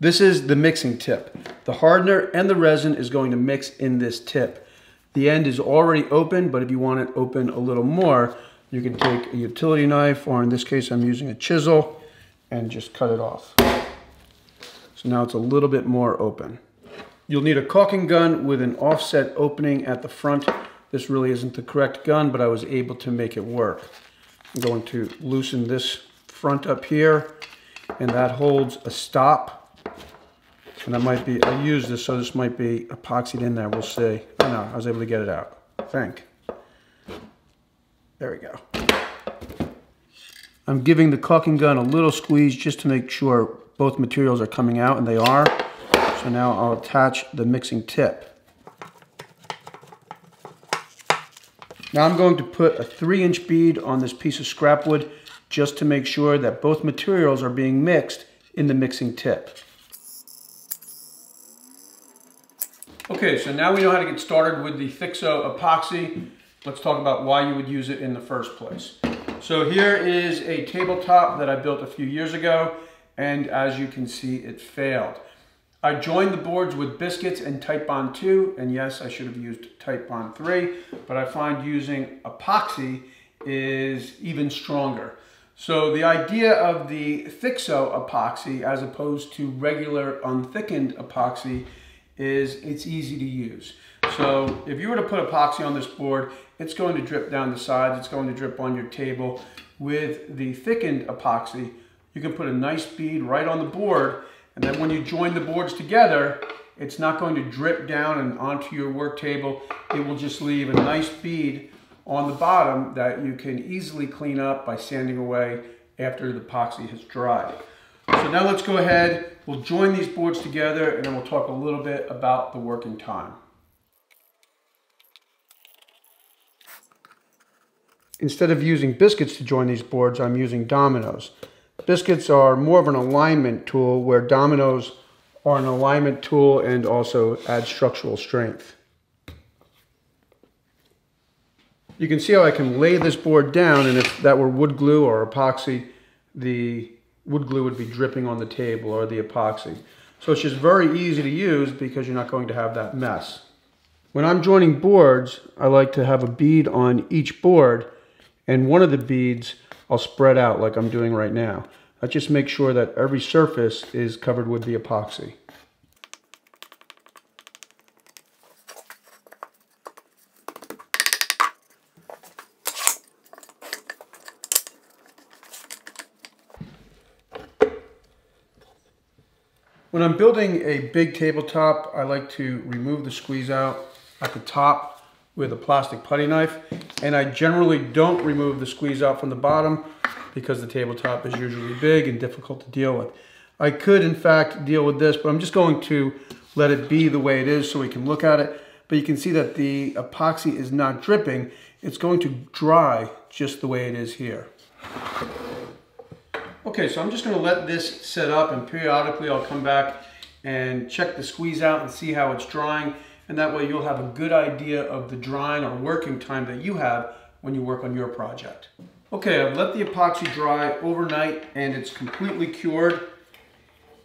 This is the mixing tip. The hardener and the resin is going to mix in this tip. The end is already open, but if you want it open a little more, you can take a utility knife, or in this case, I'm using a chisel, and just cut it off. So now it's a little bit more open. You'll need a caulking gun with an offset opening at the front. This really isn't the correct gun, but I was able to make it work. I'm going to loosen this front up here, and that holds a stop. And that might be, I used this, so this might be epoxied in there, we'll see. Oh no, I was able to get it out, I think. There we go. I'm giving the caulking gun a little squeeze just to make sure both materials are coming out, and they are. So now I'll attach the mixing tip. Now I'm going to put a three inch bead on this piece of scrap wood just to make sure that both materials are being mixed in the mixing tip. Okay, so now we know how to get started with the Thixo epoxy. Let's talk about why you would use it in the first place. So here is a tabletop that I built a few years ago, and as you can see, it failed. I joined the boards with biscuits and Titebond 2, and yes, I should have used Titebond 3, but I find using epoxy is even stronger. So the idea of the Thixo epoxy as opposed to regular unthickened epoxy is it's easy to use. So if you were to put epoxy on this board, it's going to drip down the sides, it's going to drip on your table. With the thickened epoxy, you can put a nice bead right on the board, and then when you join the boards together, it's not going to drip down and onto your work table. It will just leave a nice bead on the bottom that you can easily clean up by sanding away after the epoxy has dried. So now let's go ahead, we'll join these boards together and then we'll talk a little bit about the working time. Instead of using biscuits to join these boards, I'm using dominoes. Biscuits are more of an alignment tool where dominoes are an alignment tool and also add structural strength. You can see how I can lay this board down and if that were wood glue or epoxy, the wood glue would be dripping on the table or the epoxy. So it's just very easy to use because you're not going to have that mess. When I'm joining boards, I like to have a bead on each board and one of the beads I'll spread out like I'm doing right now. I just make sure that every surface is covered with the epoxy. When I'm building a big tabletop, I like to remove the squeeze out at the top with a plastic putty knife. And I generally don't remove the squeeze out from the bottom because the tabletop is usually big and difficult to deal with. I could, in fact, deal with this, but I'm just going to let it be the way it is so we can look at it. But you can see that the epoxy is not dripping. It's going to dry just the way it is here. Okay, so I'm just gonna let this set up and periodically I'll come back and check the squeeze out and see how it's drying. And that way you'll have a good idea of the drying or working time that you have when you work on your project. Okay, I've let the epoxy dry overnight and it's completely cured.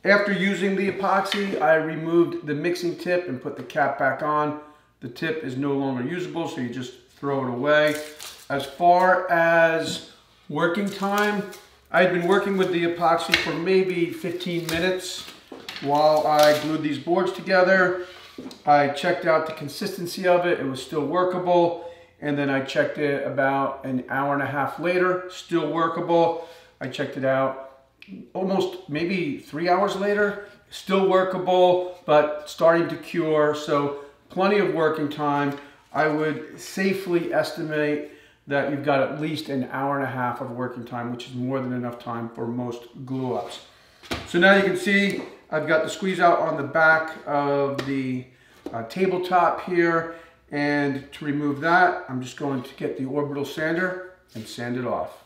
After using the epoxy, I removed the mixing tip and put the cap back on. The tip is no longer usable, so you just throw it away. As far as working time, I had been working with the epoxy for maybe 15 minutes while I glued these boards together. I checked out the consistency of it. It was still workable. And then I checked it about an hour and a half later, still workable. I checked it out almost maybe three hours later, still workable, but starting to cure. So plenty of working time. I would safely estimate that you've got at least an hour and a half of working time, which is more than enough time for most glue ups. So now you can see I've got the squeeze out on the back of the uh, tabletop here. And to remove that, I'm just going to get the orbital sander and sand it off.